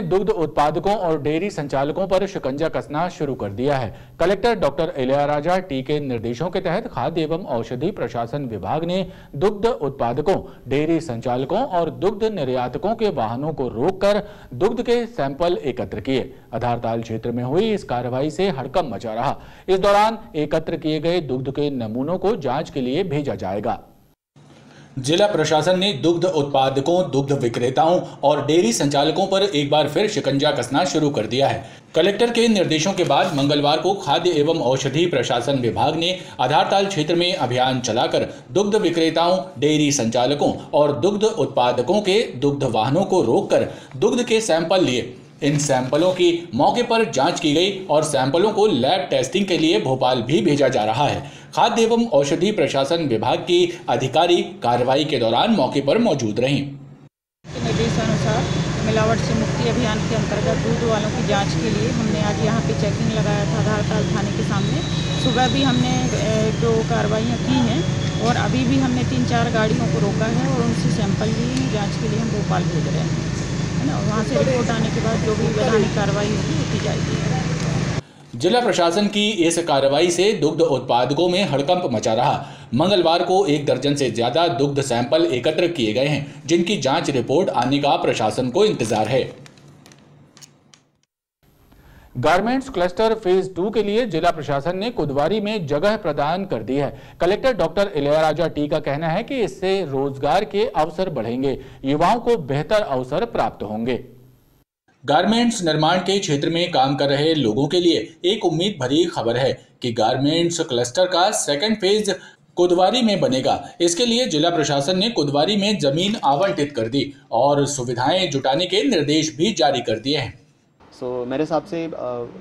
दुग्ध उत्पादकों और डेयरी संचालकों पर शिकंजा कसना शुरू कर दिया है। कलेक्टर डॉक्टर इलियाराजा टी के निर्देशों के तहत खाद्य एवं औषधि प्रशासन विभाग ने दुग्ध उत्पादकों, डेयरी संचालकों और दुग्ध निर्यातकों के वाहनों को रोककर दुग्ध के सैंपल एकत्र किए। आधारताल क्षेत्र में हुई इस कार्रवाई से हड़कम मचा रहा। इस दौरान एकत्र किए गए दुग्ध के नमूनों को जाँच के लिए भेजा जाएगा। जिला प्रशासन ने दुग्ध उत्पादकों, दुग्ध विक्रेताओं और डेयरी संचालकों पर एक बार फिर शिकंजा कसना शुरू कर दिया है। कलेक्टर के निर्देशों के बाद मंगलवार को खाद्य एवं औषधि प्रशासन विभाग ने आधारताल क्षेत्र में अभियान चलाकर दुग्ध विक्रेताओं, डेयरी संचालकों और दुग्ध उत्पादकों के दुग्ध वाहनों को रोककर दुग्ध के सैंपल लिए इन सैंपलों की मौके पर जाँच की गई और सैंपलों को लैब टेस्टिंग के लिए भोपाल भी भेजा जा रहा है। खाद्य एवं औषधि प्रशासन विभाग की अधिकारी कार्रवाई के दौरान मौके पर मौजूद रहीं। मिलावट से मुक्ति अभियान के अंतर्गत दूध वालों की जाँच के लिए हमने आज यहाँ पे चेकिंग लगाया था आधारताल थाने के सामने। सुबह भी हमने दो कार्रवाइयाँ की हैं और अभी भी हमने तीन चार गाड़ियों को रोका है और उनसे सैंपल भी जाँच के लिए हम भोपाल भेज रहे हैं। है ना, वहाँ से रिपोर्ट आने के बाद जो भी वैधानिक कार्रवाई होगी, वो की जाएगी। जिला प्रशासन की इस कार्रवाई से दुग्ध उत्पादकों में हड़कंप मचा रहा। मंगलवार को एक दर्जन से ज़्यादा दुग्ध सैंपल एकत्र किए गए हैं, जिनकी जाँच रिपोर्ट आने का प्रशासन को इंतज़ार है। गारमेंट्स क्लस्टर फ़ेज़ टू के लिए जिला प्रशासन ने कुदवारी में जगह प्रदान कर दी है। कलेक्टर डॉक्टर इलियाराजा टी का कहना है कि इससे रोज़गार के अवसर बढ़ेंगे, युवाओं को बेहतर अवसर प्राप्त होंगे। गारमेंट्स निर्माण के क्षेत्र में काम कर रहे लोगों के लिए एक उम्मीद भरी खबर है कि गारमेंट्स क्लस्टर का सेकेंड फ़ेज़ कुदवारी में बनेगा। इसके लिए जिला प्रशासन ने कुदवारी में ज़मीन आवंटित कर दी और सुविधाएँ जुटाने के निर्देश भी जारी कर दिए हैं। सो so, मेरे हिसाब से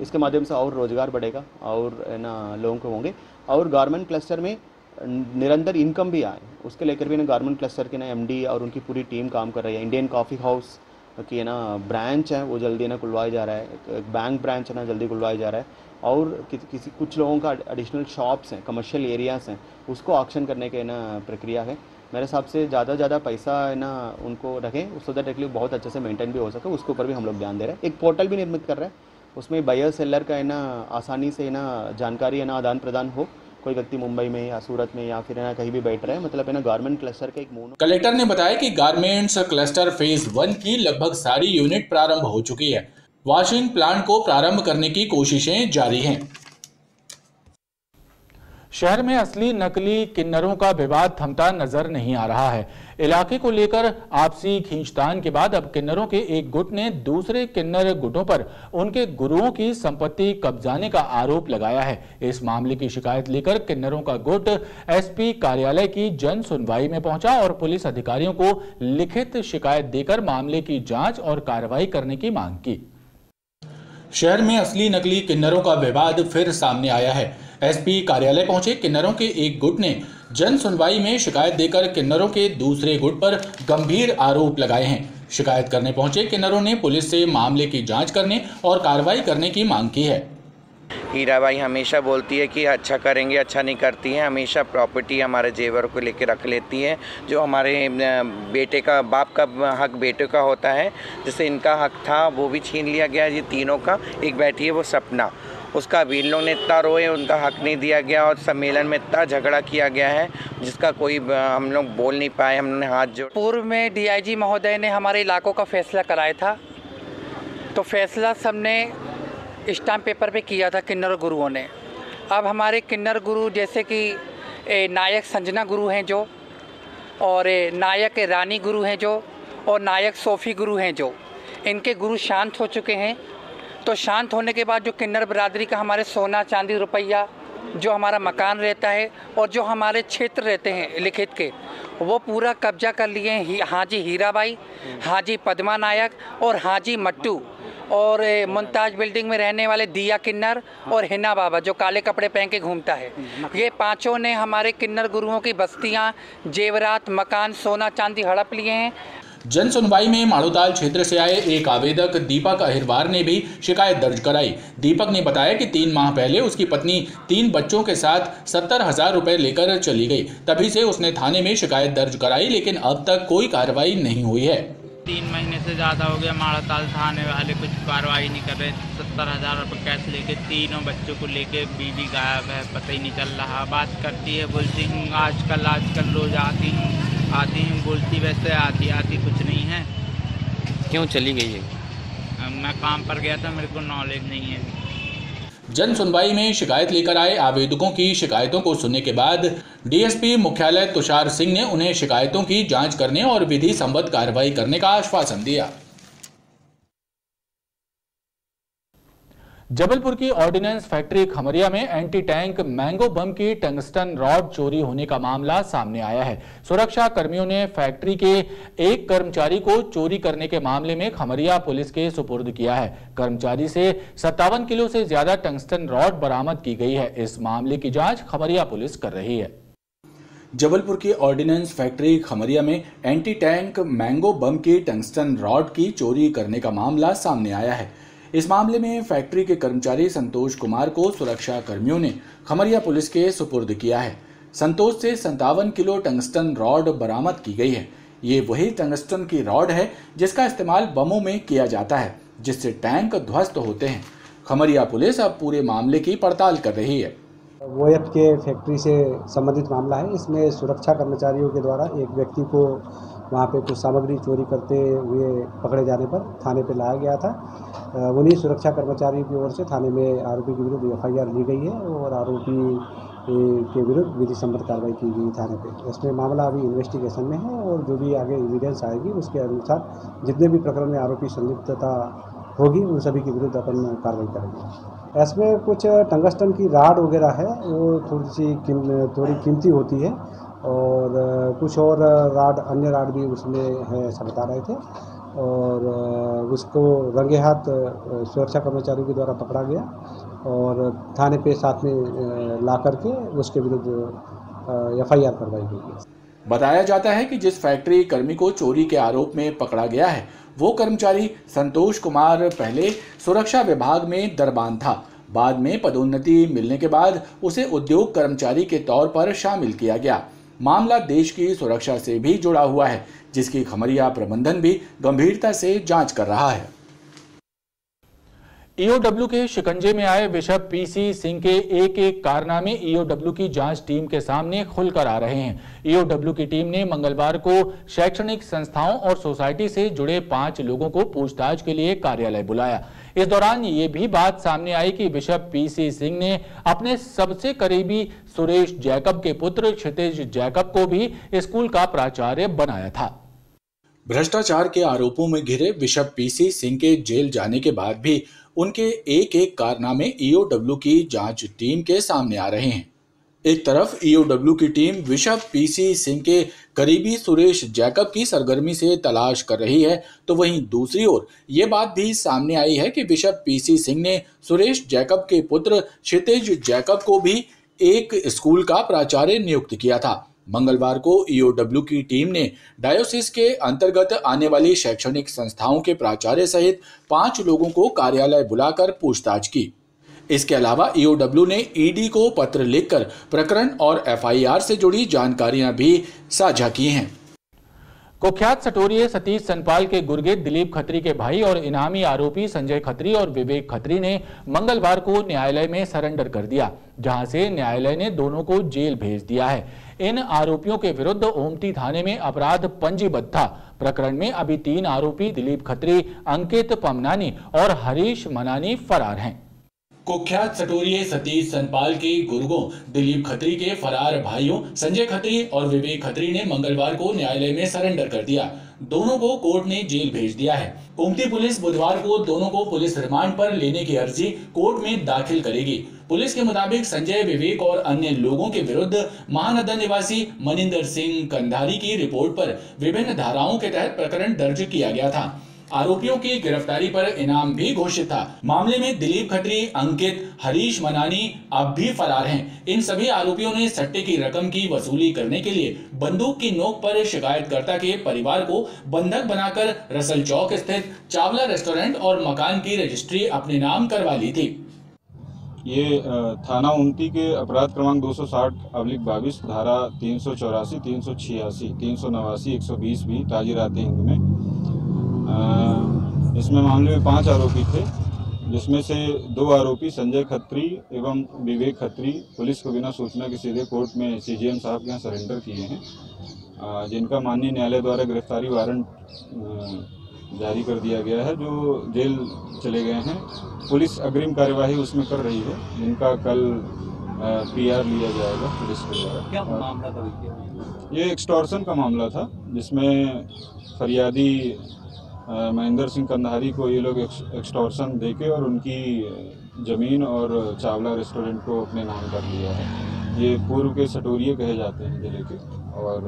इसके माध्यम से और रोज़गार बढ़ेगा और ना लोगों को होंगे। और गारमेंट क्लस्टर में निरंतर इनकम भी आए। उसके लेकर भी ना गारमेंट क्लस्टर के ना एमडी और उनकी पूरी टीम काम कर रही है। इंडियन कॉफ़ी हाउस की है ना ब्रांच है वो जल्दी ना खुलवाया जा रहा है। बैंक ब्रांच है ना जल्दी खुलवाया जा रहा है। और कि, किसी कुछ लोगों का एडिशनल शॉप्स हैं कमर्शियल एरियाज़ हैं उसको ऑक्शन करने के ना प्रक्रिया है। मेरे हिसाब से ज़्यादा ज़्यादा पैसा है ना उनको रखें। सो दैट एटलीस्ट बहुत अच्छे से मेंटेन भी हो सके, उसके ऊपर भी हम लोग ध्यान दे रहे हैं। एक पोर्टल भी निर्मित कर रहे हैं। उसमें बायर सेलर का है ना, आसानी से है ना जानकारी है ना आदान प्रदान हो। कोई व्यक्ति मुंबई में या सूरत में या फिर ना कहीं भी बैठ रहे हैं मतलब है ना गारमेंट क्लस्टर का एक मोनो कलेक्टर ने बताया कि गारमेंट्स क्लस्टर फ़ेज़ वन की लगभग सारी यूनिट प्रारंभ हो चुकी है। वॉशिंग प्लांट को प्रारंभ करने की कोशिशें जारी हैं। शहर में असली नकली किन्नरों का विवाद थमता नज़र नहीं आ रहा है। इलाके को लेकर आपसी खींचतान के बाद अब किन्नरों के एक गुट ने दूसरे किन्नर गुटों पर उनके गुरुओं की संपत्ति कब्जाने का आरोप लगाया है। इस मामले की शिकायत लेकर किन्नरों का गुट एसपी कार्यालय की जन सुनवाई में पहुँचा और पुलिस अधिकारियों को लिखित शिकायत देकर मामले की जाँच और कार्रवाई करने की मांग की। शहर में असली नकली किन्नरों का विवाद फिर सामने आया है। एसपी कार्यालय पहुँचे, किन्नरों के एक गुट ने जन सुनवाई में शिकायत देकर किन्नरों के दूसरे गुट पर गंभीर आरोप लगाए हैं। शिकायत करने पहुँचे, किन्नरों ने पुलिस से मामले की जाँच करने और कार्रवाई करने की मांग की है। हीराबाई हमेशा बोलती है कि अच्छा करेंगे अच्छा नहीं करती है। हमेशा प्रॉपर्टी हमारे जेवर को लेके रख लेती है, जो हमारे बेटे का, बाप का हक बेटे का होता है। जैसे इनका हक था, वो भी छीन लिया गया ये तीनों का। एक बैठी है वो सपना। उसका भी लोग ने इतना रोए, उनका हक नहीं दिया गया और सम्मेलन में इतना झगड़ा किया गया है, जिसका कोई हम लोग बोल नहीं पाए हमने हाथ जोड़ पूर्व में डीआईजी महोदय ने हमारे इलाकों का फैसला कराया था। तो फैसला सबने स्टाम्प पेपर पे किया था किन्नर गुरुओं ने। अब हमारे किन्नर गुरु जैसे कि नायक संजना गुरु हैं जो, और नायक रानी गुरु हैं जो, और नायक सोफ़ी गुरु हैं जो। इनके गुरु शांत हो चुके हैं। तो शांत होने के बाद जो किन्नर बरादरी का हमारे सोना, चांदी, रुपया, जो हमारा मकान रहता है, और जो हमारे क्षेत्र रहते हैं लिखित के, वो पूरा कब्जा कर लिए हैं, हाजी हीराबाई, हाजी पदमा नायक, और हाजी मट्टू। और मुमताज़ बिल्डिंग में रहने वाले दिया किन्नर और हिना बाबा, जो काले कपड़े पहन के घूमता है। ये पाँचों ने हमारे किन्नर गुरुओं की बस्तियाँ, जेवरात, मकान, सोना, चांदी हड़प लिए हैं। जन सुनवाई में माड़ोताल क्षेत्र से आए एक आवेदक दीपक अहिरवार ने भी शिकायत दर्ज कराई। दीपक ने बताया कि तीन माह पहले उसकी पत्नी तीन बच्चों के साथ सत्तर हज़ार रुपए लेकर चली गई। तभी से उसने थाने में शिकायत दर्ज कराई, लेकिन अब तक कोई कार्रवाई नहीं हुई है। तीन महीने से ज़्यादा हो गया माड़ाताल थाने वाले कुछ कार्रवाई नहीं कर रहे। सत्तर हज़ार रुपये कैश लेके तीनों बच्चों को लेके बीवी गायब है पता ही नहीं चल रहा। बात करती है बोलती हूँ आजकल आजकल रोज आती हूँ आती हूँ बोलती वैसे आती आती कुछ नहीं है। क्यों चली गई है मैं काम पर गया था मेरे को नॉलेज नहीं है। जन सुनवाई में शिकायत लेकर आए आवेदकों की शिकायतों को सुनने के बाद डीएसपी मुख्यालय तुषार सिंह ने उन्हें शिकायतों की जाँच करने और विधि संबद्ध कार्रवाई करने का आश्वासन दिया। जबलपुर की ऑर्डिनेंस फैक्ट्री खमरिया में एंटी टैंक मैंगो बम की टंगस्टन रॉड चोरी होने का मामला सामने आया है। सुरक्षा कर्मियों ने फैक्ट्री के एक कर्मचारी को चोरी करने के मामले में खमरिया पुलिस के सुपुर्द किया है। कर्मचारी से सत्तावन किलो से ज़्यादा टंगस्टन रॉड बरामद की गई है। इस मामले की जाँच खमरिया पुलिस कर रही है। जबलपुर की ऑर्डिनेंस फैक्ट्री खमरिया में एंटी टैंक मैंगो बम की टंगस्टन रॉड की चोरी करने का मामला सामने आया है। इस मामले में फैक्ट्री के कर्मचारी संतोष कुमार को सुरक्षा कर्मियों ने खमरिया पुलिस के सुपुर्द किया है। संतोष से संतावन किलो टंगस्टन रॉड बरामद की गई है। ये वही टंगस्टन की रॉड है जिसका इस्तेमाल बमों में किया जाता है, जिससे टैंक ध्वस्त होते हैं। खमरिया पुलिस अब पूरे मामले की पड़ताल कर रही है। वो एफ़ के फैक्ट्री से संबंधित मामला है। इसमें सुरक्षा कर्मचारियों के द्वारा एक व्यक्ति को वहाँ पे कुछ सामग्री चोरी करते हुए पकड़े जाने पर थाने पे लाया गया था। उन्हीं सुरक्षा कर्मचारियों की ओर से थाने में आरोपी के विरुद्ध एफआईआर ली गई है और आरोपी के विरुद्ध विधि सम्मत कार्रवाई की गई थाने पे। इसमें मामला अभी इन्वेस्टिगेशन में है और जो भी आगे एविडेंस आएगी, उसके अनुसार जितने भी प्रकरण में आरोपी संलिप्तता होगी, उन सभी के विरुद्ध अपन कार्रवाई करेंगे। इसमें कुछ टंगस्टन की राड वगैरह है वो थोड़ी सी किम, थोड़ी कीमती होती है और कुछ और राड अन्य राड भी उसमें है ऐसा बता रहे थे और उसको रंगे हाथ सुरक्षा कर्मचारियों के द्वारा पकड़ा गया और थाने पे साथ में ला करके उसके विरुद्ध एफ़ आई आर करवाई गई बताया जाता है कि जिस फैक्ट्री कर्मी को चोरी के आरोप में पकड़ा गया है, वो कर्मचारी संतोष कुमार पहले सुरक्षा विभाग में दरबान था। बाद में पदोन्नति मिलने के बाद उसे उद्योग कर्मचारी के तौर पर शामिल किया गया। मामला देश की सुरक्षा से भी जुड़ा हुआ है, जिसकी खमरिया प्रबंधन भी गंभीरता से जाँच कर रहा है। ईओडब्ल्यू के शिकंजे में आए बिशप पीसी सिंह के एक एक कारनामे ईओडब्ल्यू की जाँच टीम के सामने खुलकर आ रहे हैं। ईओडब्ल्यू की टीम ने मंगलवार को शैक्षणिक संस्थाओं और सोसाइटी से जुड़े पाँच लोगों को पूछताछ के लिए कार्यालय बुलाया। इस दौरान ये भी बात सामने आई कि बिशप पीसी सिंह ने अपने सबसे करीबी सुरेश जैकब के पुत्र क्षितिज जैकब को भी स्कूल का प्राचार्य बनाया था। भ्रष्टाचार के आरोपों में घिरे बिशप पीसी सिंह के जेल जाने के बाद भी उनके एक एक कारनामे ईओडब्ल्यू की जाँच टीम के सामने आ रहे हैं। एक तरफ़ ईओडब्ल्यू की टीम बिशप पीसी सिंह के करीबी सुरेश जैकब की सरगर्मी से तलाश कर रही है तो वहीं दूसरी ओर ये बात भी सामने आई है कि बिशप पीसी सिंह ने सुरेश जैकब के पुत्र क्षितिज जैकब को भी एक स्कूल का प्राचार्य नियुक्त किया था। मंगलवार को ईओडब्ल्यू की टीम ने डायोसिस के अंतर्गत आने वाली शैक्षणिक संस्थाओं के प्राचार्य सहित पाँच लोगों को कार्यालय बुलाकर पूछताछ की। इसके अलावा ईओडब्ल्यू ने ईडी को पत्र लिखकर प्रकरण और एफआईआर से जुड़ी जानकारियाँ भी साझा की हैं। कुख्यात सटोरिये सतीश सनपाल के गुर्गे दिलीप खत्री के भाई और इनामी आरोपी संजय खत्री और विवेक खत्री ने मंगलवार को न्यायालय में सरेंडर कर दिया, जहाँ से न्यायालय ने दोनों को जेल भेज दिया है। इन आरोपियों के विरुद्ध ओमती थाने में अपराध पंजीबद्ध था। प्रकरण में अभी तीन आरोपी दिलीप खत्री, अंकित पमनानी और हरीश मनानी फरार हैं। कुख्यात सटोरिये सतीश सनपाल के गुर्गों, दिलीप खत्री के फरार भाइयों, संजय खत्री और विवेक खत्री ने मंगलवार को न्यायालय में सरेंडर कर दिया। दोनों को कोर्ट ने जेल भेज दिया है। उमती पुलिस बुधवार को दोनों को पुलिस रिमांड पर लेने की अर्जी कोर्ट में दाखिल करेगी। पुलिस के मुताबिक संजय, विवेक और अन्य लोगों के विरुद्ध महानदा निवासी मनिंदर सिंह कंधारी की रिपोर्ट पर विभिन्न धाराओं के तहत प्रकरण दर्ज किया गया था। आरोपियों की गिरफ्तारी पर इनाम भी घोषित था। मामले में दिलीप खत्री, अंकित, हरीश मनानी अब भी फरार हैं। इन सभी आरोपियों ने सट्टे की रकम की वसूली करने के लिए बंदूक की नोक पर शिकायतकर्ता के परिवार को बंधक बनाकर रसल चौक स्थित चावला रेस्टोरेंट और मकान की रजिस्ट्री अपने नाम करवा ली थी। ये थाना उमती के अपराध क्रमांक 260 अब्लिक बाईस, धारा तीन सौ चौरासी, तीन सौ छियासी, तीन सौ नवासी, एक सौ बीस भी ताजिरात हिंद में। इसमें मामले में पाँच आरोपी थे जिसमें से दो आरोपी संजय खत्री एवं विवेक खत्री पुलिस को बिना सूचना के सीधे कोर्ट में सीजीएम साहब के यहाँ सरेंडर किए हैं जिनका माननीय न्यायालय द्वारा गिरफ्तारी वारंट जारी कर दिया गया है जो जेल चले गए हैं। पुलिस अग्रिम कार्यवाही उसमें कर रही है जिनका कल पीआर लिया जाएगा पुलिस के द्वारा। क्या मामला था? ये एक्सटॉर्सन का मामला था जिसमें फरियादी महेंद्र सिंह कंधारी को ये लोग एक्सटॉर्सन देके और उनकी ज़मीन और चावला रेस्टोरेंट को अपने नाम कर लिया है। ये पूर्व के सटोरिए कहे जाते हैं ज़िले के और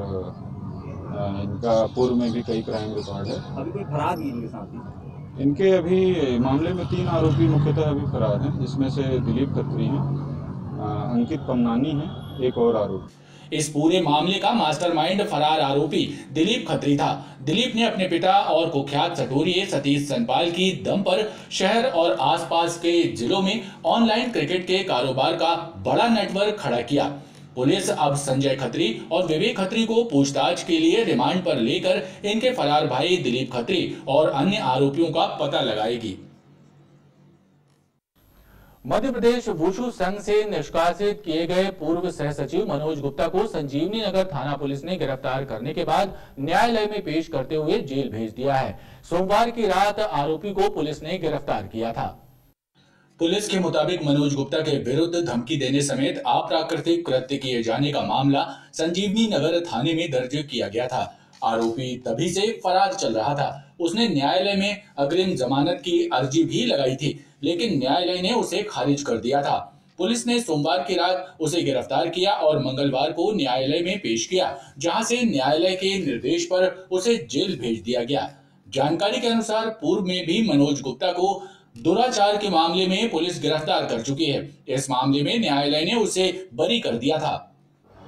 इनका पूर्व में भी कई क्राइम रिकॉर्ड है। अभी कोई फरार नहीं इनके साथ इनके अभी मामले में तीन आरोपी मुख्यतः अभी फरार हैं जिसमें से दिलीप खत्री हैं अंकित पन्नानी हैं एक और आरोपी। इस पूरे मामले का मास्टरमाइंड फरार आरोपी दिलीप खत्री था। दिलीप ने अपने पिता और कुख्यात सटोरिये सतीश सनपाल की दम पर शहर और आसपास के जिलों में ऑनलाइन क्रिकेट के कारोबार का बड़ा नेटवर्क खड़ा किया। पुलिस अब संजय खत्री और विवेक खत्री को पूछताछ के लिए रिमांड पर लेकर इनके फरार भाई दिलीप खत्री और अन्य आरोपियों का पता लगाएगी। मध्य प्रदेश वुशु संघ से निष्कासित किए गए पूर्व सह सचिव मनोज गुप्ता को संजीवनी नगर थाना पुलिस ने गिरफ़्तार करने के बाद न्यायालय में पेश करते हुए जेल भेज दिया है। सोमवार की रात आरोपी को पुलिस ने गिरफ़्तार किया था। पुलिस के मुताबिक मनोज गुप्ता के विरुद्ध धमकी देने समेत अप्राकृतिक कृत्य किए जाने का मामला संजीवनी नगर थाने में दर्ज किया गया था। आरोपी तभी से फरार चल रहा था। उसने न्यायालय में अग्रिम जमानत की अर्जी भी लगाई थी। लेकिन न्यायालय ने उसे खारिज कर दिया था। पुलिस ने सोमवार की रात उसे गिरफ़्तार किया और मंगलवार को न्यायालय में पेश किया, जहाँ से न्यायालय के निर्देश पर उसे जेल भेज दिया गया। जानकारी के अनुसार पूर्व में भी मनोज गुप्ता को दुराचार के मामले में पुलिस गिरफ़्तार कर चुकी है। इस मामले में न्यायालय ने उसे बरी कर दिया था।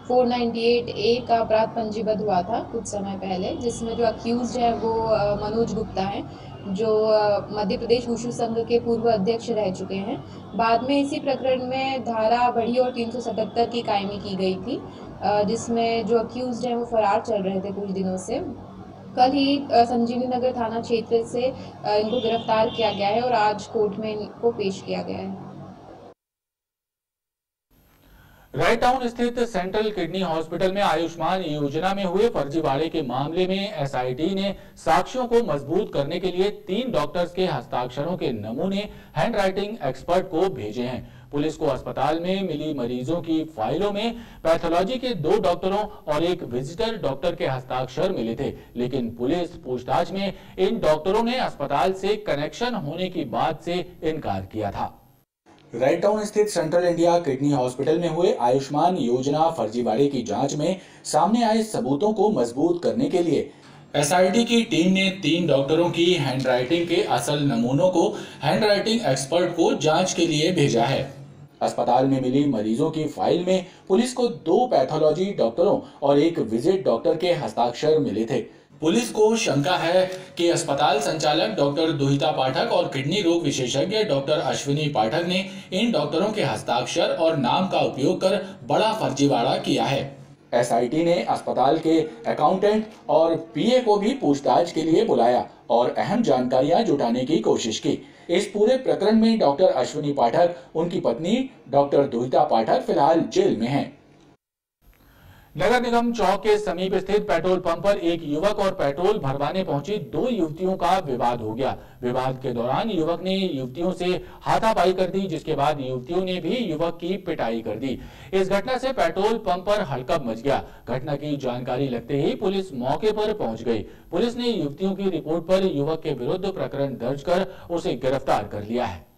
498 ए का अपराध पंजीबद्ध हुआ था कुछ समय पहले, जिसमें जो अक्यूज है वो मनोज गुप्ता है। जो मध्य प्रदेश वुशु संघ के पूर्व अध्यक्ष रह चुके हैं। बाद में इसी प्रकरण में धारा बढ़ी और 377 की कायमी की गई थी जिसमें जो अक्यूज हैं वो फरार चल रहे थे कुछ दिनों से। कल ही संजीवनी नगर थाना क्षेत्र से इनको गिरफ़्तार किया गया है और आज कोर्ट में इनको पेश किया गया है। राइट टाउन स्थित सेंट्रल किडनी हॉस्पिटल में आयुष्मान योजना में हुए फर्जीवाड़े के मामले में एसआईटी ने साक्ष्यों को मज़बूत करने के लिए तीन डॉक्टर्स के हस्ताक्षरों के नमूने हैंड राइटिंग एक्सपर्ट को भेजे हैं। पुलिस को अस्पताल में मिली मरीजों की फाइलों में पैथोलॉजी के दो डॉक्टरों और एक विजिटर डॉक्टर के हस्ताक्षर मिले थे। लेकिन पुलिस पूछताछ में इन डॉक्टरों ने अस्पताल से कनेक्शन होने की बात से इनकार किया था। राइट टाउन स्थित सेंट्रल इंडिया किडनी हॉस्पिटल में हुए आयुष्मान योजना फर्जीवाड़े की जाँच में सामने आए सबूतों को मज़बूत करने के लिए एसआईटी की टीम ने तीन डॉक्टरों की हैंडराइटिंग के असल नमूनों को हैंडराइटिंग एक्सपर्ट को जाँच के लिए भेजा है। अस्पताल में मिली मरीजों की फ़ाइल में पुलिस को दो पैथोलॉजी डॉक्टरों और एक विज़िट डॉक्टर के हस्ताक्षर मिले थे। पुलिस को शंका है कि अस्पताल संचालक डॉक्टर दुहिता पाठक और किडनी रोग विशेषज्ञ डॉक्टर अश्विनी पाठक ने इन डॉक्टरों के हस्ताक्षर और नाम का उपयोग कर बड़ा फर्जीवाड़ा किया है एसआईटी ने अस्पताल के अकाउंटेंट और पीए को भी पूछताछ के लिए बुलाया और अहम जानकारियाँ जुटाने की कोशिश की इस पूरे प्रकरण में डॉक्टर अश्विनी पाठक, उनकी पत्नी डॉक्टर दुहिता पाठक फ़िलहाल जेल में हैं। नगर निगम चौक के समीप स्थित पेट्रोल पंप पर एक युवक और पेट्रोल भरवाने पहुँची दो युवतियों का विवाद हो गया। विवाद के दौरान युवक ने युवतियों से हाथापाई कर दी, जिसके बाद युवतियों ने भी युवक की पिटाई कर दी। इस घटना से पेट्रोल पंप पर हड़कंप मच गया। घटना की जानकारी लगते ही पुलिस मौके पर पहुँच गई। पुलिस ने युवतियों की रिपोर्ट पर युवक के विरुद्ध प्रकरण दर्ज कर उसे गिरफ़्तार कर लिया है।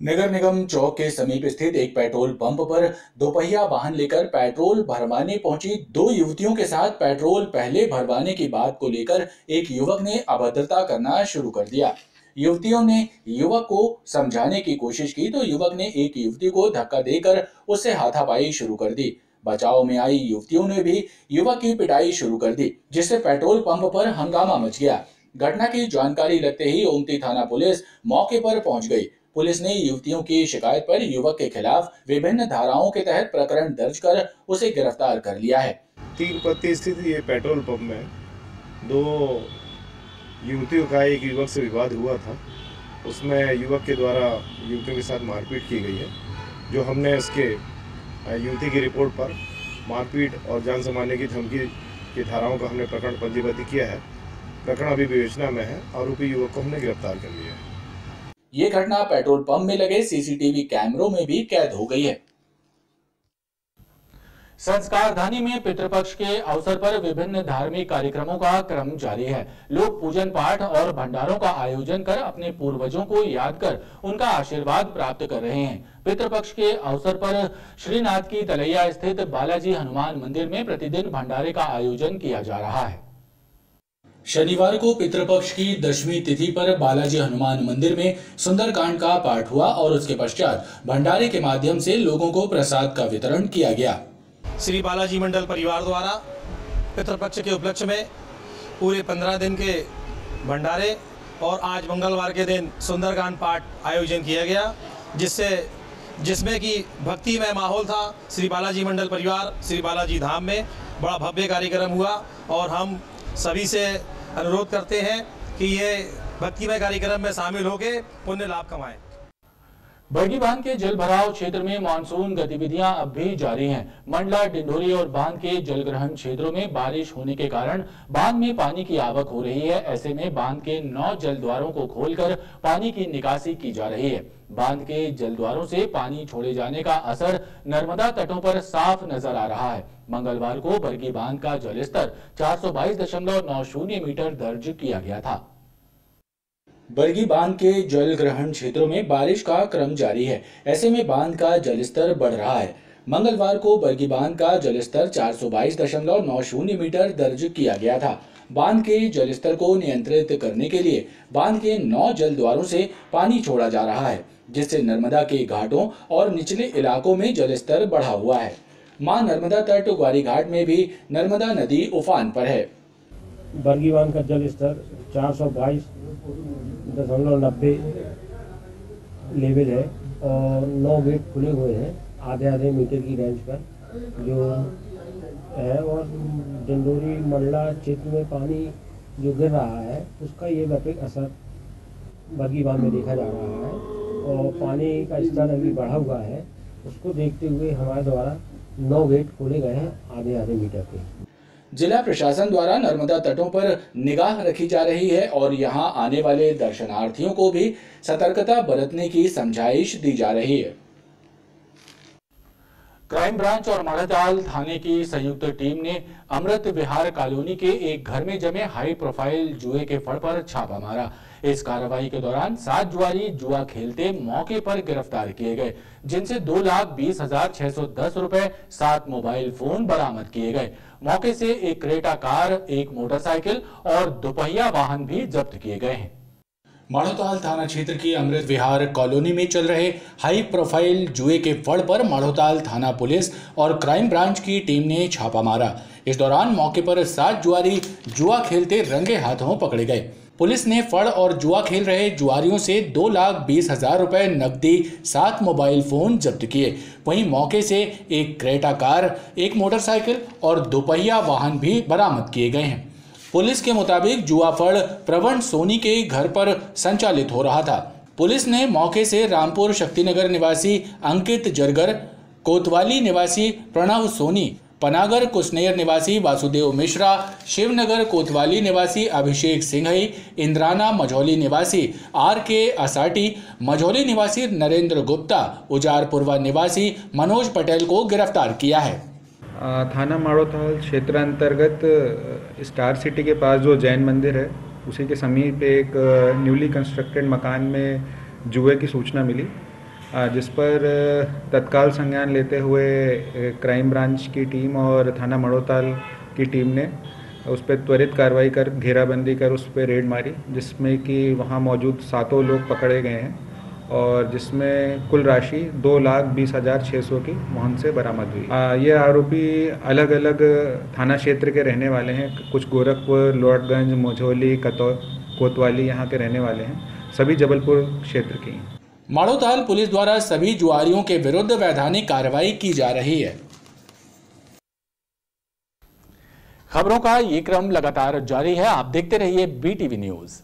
नगर निगम चौक के समीप स्थित एक पेट्रोल पंप पर दोपहिया वाहन लेकर पेट्रोल भरवाने पहुँची दो युवतियों के साथ पेट्रोल पहले भरवाने की बात को लेकर एक युवक ने अभद्रता करना शुरू कर दिया। युवतियों ने युवक को समझाने की कोशिश की तो युवक ने एक युवती को धक्का देकर उससे हाथापाई शुरू कर दी। बचाव में आई युवतियों ने भी युवक की पिटाई शुरू कर दी, जिससे पेट्रोल पंप पर हंगामा मच गया। घटना की जानकारी लगते ही ओमती थाना पुलिस मौके पर पहुँच गई। पुलिस ने युवतियों की शिकायत पर युवक के खिलाफ विभिन्न धाराओं के तहत प्रकरण दर्ज कर उसे गिरफ़्तार कर लिया है। तीन पत्ती स्थित ये पेट्रोल पंप में दो युवतियों का एक युवक से विवाद हुआ था। उसमें युवक के द्वारा युवतियों के साथ मारपीट की गई है, जो हमने उसके युवती की रिपोर्ट पर मारपीट और जान से मारने की धमकी की धाराओं का हमने प्रकरण पंजीबद्ध किया है। प्रकरण अभी विवेचना में है। आरोपी युवक को हमने गिरफ़्तार कर लिया है। ये घटना पेट्रोल पंप में लगे सीसीटीवी कैमरों में भी कैद हो गई है। संस्कार धानी में पितृपक्ष के अवसर पर विभिन्न धार्मिक कार्यक्रमों का क्रम जारी है। लोग पूजन पाठ और भंडारों का आयोजन कर अपने पूर्वजों को याद कर उनका आशीर्वाद प्राप्त कर रहे हैं। पितृपक्ष के अवसर पर श्रीनाथ की तलैया स्थित बालाजी हनुमान मंदिर में प्रतिदिन भंडारे का आयोजन किया जा रहा है। शनिवार को पितृपक्ष की दशमी तिथि पर बालाजी हनुमान मंदिर में सुंदरकांड का पाठ हुआ और उसके पश्चात भंडारे के माध्यम से लोगों को प्रसाद का वितरण किया गया। श्री बालाजी मंडल परिवार द्वारा पितृपक्ष के उपलक्ष्य में पूरे पंद्रह दिन के भंडारे और आज मंगलवार के दिन सुंदरकांड पाठ आयोजन किया गया, जिससे, जिसमें कि भक्तिमय माहौल था। श्री बालाजी मंडल परिवार, श्री बालाजी धाम में बड़ा भव्य कार्यक्रम हुआ और हम सभी से अनुरोध करते हैं कि ये भक्तिमय कार्यक्रम में शामिल होकर पुण्य लाभ कमाएँ। बरगी बाँध के जल भराव क्षेत्र में मानसून गतिविधियाँ अब भी जारी हैं। मंडला, डिंडोरी और बाँध के जलग्रहण क्षेत्रों में बारिश होने के कारण बाँध में पानी की आवक हो रही है। ऐसे में बाँध के नौ जल द्वारों को खोलकर पानी की निकासी की जा रही है। बाँध के जल द्वारों से पानी छोड़े जाने का असर नर्मदा तटों पर साफ़ नज़र आ रहा है। मंगलवार को बरगी बाँध का जलस्तर चार मीटर दर्ज किया गया था। बरगी बाँध के जल ग्रहण क्षेत्रों में बारिश का क्रम जारी है। ऐसे में बाँध का जलस्तर बढ़ रहा है। मंगलवार को बरगी बाँध का जलस्तर चार मीटर दर्ज किया गया था। बाँध के जलस्तर को नियंत्रित करने के लिए बाँध के नौ जल द्वारों से पानी छोड़ा जा रहा है, जिससे नर्मदा के घाटों और निचले इलाकों में जलस्तर बढ़ा हुआ है। माँ नर्मदा तट ग्वारी घाट में भी नर्मदा नदी उफान पर है। बरगी बाँध का जल स्तर चार सौ बाईस दशमलव नब्बे लेवल है और नौ गेट खुले हुए हैं आधे आधे मीटर की रेंज पर, जो है और डंडोरी, मंडला क्षेत्र में पानी जो गिर रहा है, उसका ये व्यापक असर बाँध में देखा जा रहा है और पानी का स्तर अभी बढ़ा हुआ है। उसको देखते हुए हमारे द्वारा नौ गेट खोले गए हैं आधे आधे मीटर के। जिला प्रशासन द्वारा नर्मदा तटों पर निगाह रखी जा रही है और यहाँ आने वाले दर्शनार्थियों को भी सतर्कता बरतने की समझाइश दी जा रही है। क्राइम ब्रांच और माड़ाताल थाने की संयुक्त टीम ने अमृत विहार कॉलोनी के एक घर में जमे हाई प्रोफ़ाइल जुए के फड़ पर छापा मारा। इस कार्रवाई के दौरान सात जुआरी जुआ खेलते मौके पर गिरफ़्तार किए गए, जिनसे दो लाख बीस हज़ार छह सौ दस रुपए, सात मोबाइल फ़ोन बरामद किए गए। मौके से एक क्रेटा कार, एक मोटरसाइकिल और दोपहिया वाहन भी जब्त किए गए हैं। माड़ोताल थाना क्षेत्र की अमृत विहार कॉलोनी में चल रहे हाई प्रोफ़ाइल जुए के फड़ पर माड़ोताल थाना पुलिस और क्राइम ब्रांच की टीम ने छापा मारा। इस दौरान मौके पर सात जुआरी जुआ खेलते रंगे हाथों पकड़े गए। पुलिस ने फड़ और जुआ खेल रहे जुआरियों से दो लाख बीस हज़ार रुपए नकदी, सात मोबाइल फ़ोन जब्त किए। वहीं मौके से एक क्रेटा कार, एक मोटरसाइकिल और दोपहिया वाहन भी बरामद किए गए हैं। पुलिस के मुताबिक जुआ फड़ प्रवण सोनी के घर पर संचालित हो रहा था। पुलिस ने मौके से रामपुर शक्तिनगर निवासी अंकित जरगर, कोतवाली निवासी प्रणव सोनी पनागर, कुसनेर निवासी वासुदेव मिश्रा, शिवनगर कोतवाली निवासी अभिषेक सिंघई, इंद्राना मझौली निवासी आर के असाटी, मझौली निवासी नरेंद्र गुप्ता, उजारपुरवा निवासी मनोज पटेल को गिरफ़्तार किया है। थाना माड़ोताल क्षेत्र अंतर्गत स्टार सिटी के पास जो जैन मंदिर है, उसी के समीप एक न्यूली कंस्ट्रक्टेड मकान में जुए की सूचना मिली। जिस पर तत्काल संज्ञान लेते हुए क्राइम ब्रांच की टीम और थाना मड़ोताल की टीम ने उस पर त्वरित कार्रवाई कर, घेराबंदी कर उस पर रेड मारी, जिसमें कि वहाँ मौजूद सातों लोग पकड़े गए हैं और जिसमें कुल राशि दो लाख बीस हज़ार छः सौ की वहन से बरामद हुई। ये आरोपी अलग अलग थाना क्षेत्र के रहने वाले हैं, कुछ गोरखपुर लोटगंज मोझोली कतौ कोतवाली यहाँ के रहने वाले हैं, सभी जबलपुर क्षेत्र के हैं। माड़ोताल पुलिस द्वारा सभी जुआरियों के विरुद्ध वैधानिक कार्रवाई की जा रही है। खबरों का ये क्रम लगातार जारी है। आप देखते रहिए बीटीवी न्यूज़